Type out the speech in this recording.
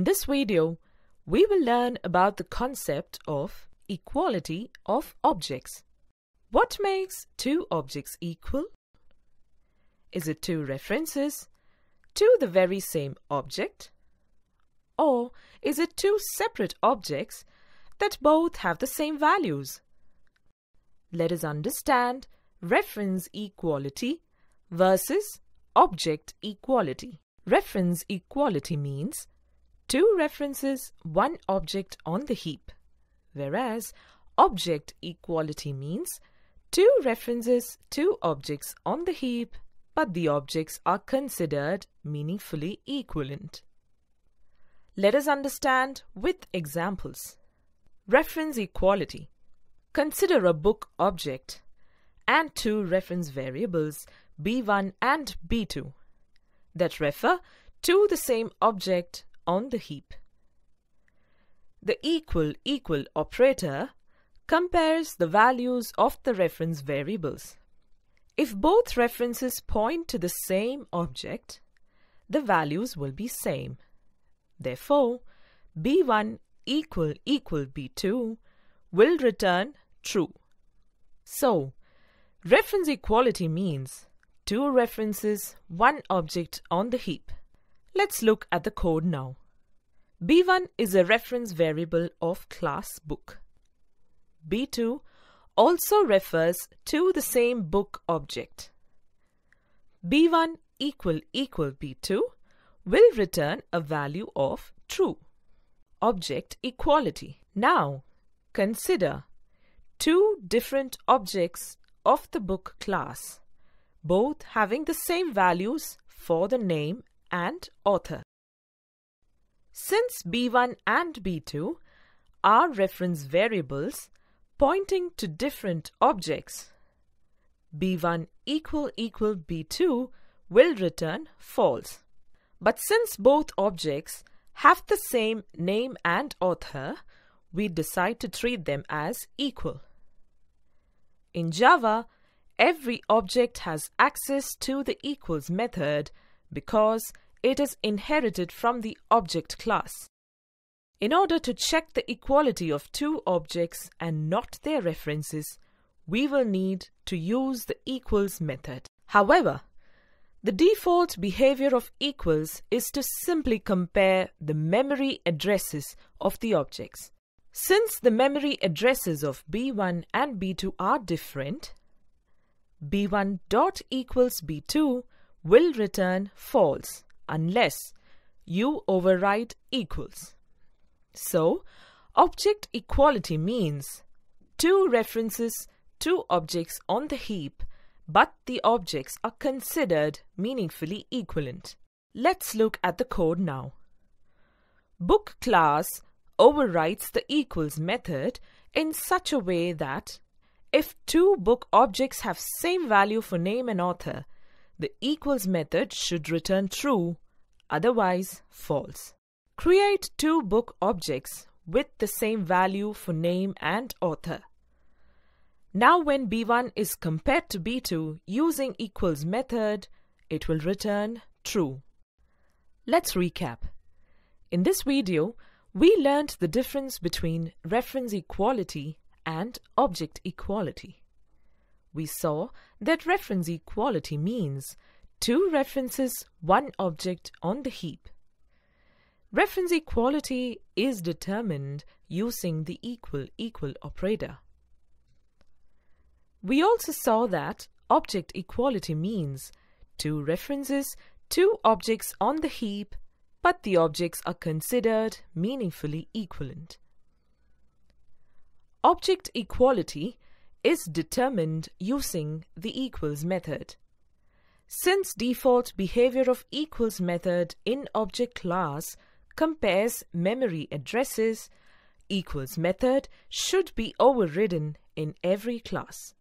In this video, we will learn about the concept of equality of objects. What makes two objects equal? Is it two references to the very same object? Or is it two separate objects that both have the same values? Let us understand reference equality versus object equality. Reference equality means two references, one object on the heap, whereas object equality means two references, two objects on the heap, but the objects are considered meaningfully equivalent. Let us understand with examples. Reference equality. Consider a book object and two reference variables b1 and b2 that refer to the same object on the heap. The equal equal operator compares the values of the reference variables. If both references point to the same object, the values will be same. Therefore, b1 equal equal b2 will return true. So, reference equality means two references, one object on the heap. Let's look at the code now. B1 is a reference variable of class book. B2 also refers to the same book object. B1 equal equal B2 will return a value of true. Object equality. Now, consider two different objects of the book class, both having the same values for the name and author. Since B1 and B2 are reference variables pointing to different objects, B1 equal equal B2 will return false. But since both objects have the same name and author, we decide to treat them as equal. In Java, every object has access to the equals method because it is inherited from the object class. In order to check the equality of two objects and not their references, we will need to use the equals method. However, the default behavior of equals is to simply compare the memory addresses of the objects. Since the memory addresses of B1 and B2 are different, B1 dot equals B2 will return false unless you override equals. So, object equality means two references, two objects on the heap but the objects are considered meaningfully equivalent. Let's look at the code now. Book class overrides the equals method in such a way that if two book objects have same value for name and author, the equals method should return true, otherwise false. Create two book objects with the same value for name and author. Now when B1 is compared to B2 using equals method, it will return true. Let's recap. In this video, we learned the difference between reference equality and object equality. We saw that reference equality means two references, one object on the heap. Reference equality is determined using the equal equal operator. We also saw that object equality means two references, two objects on the heap, but the objects are considered meaningfully equivalent. Object equality is determined using the equals method. Since default behavior of equals method in object class compares memory addresses, equals method should be overridden in every class.